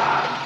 Ah!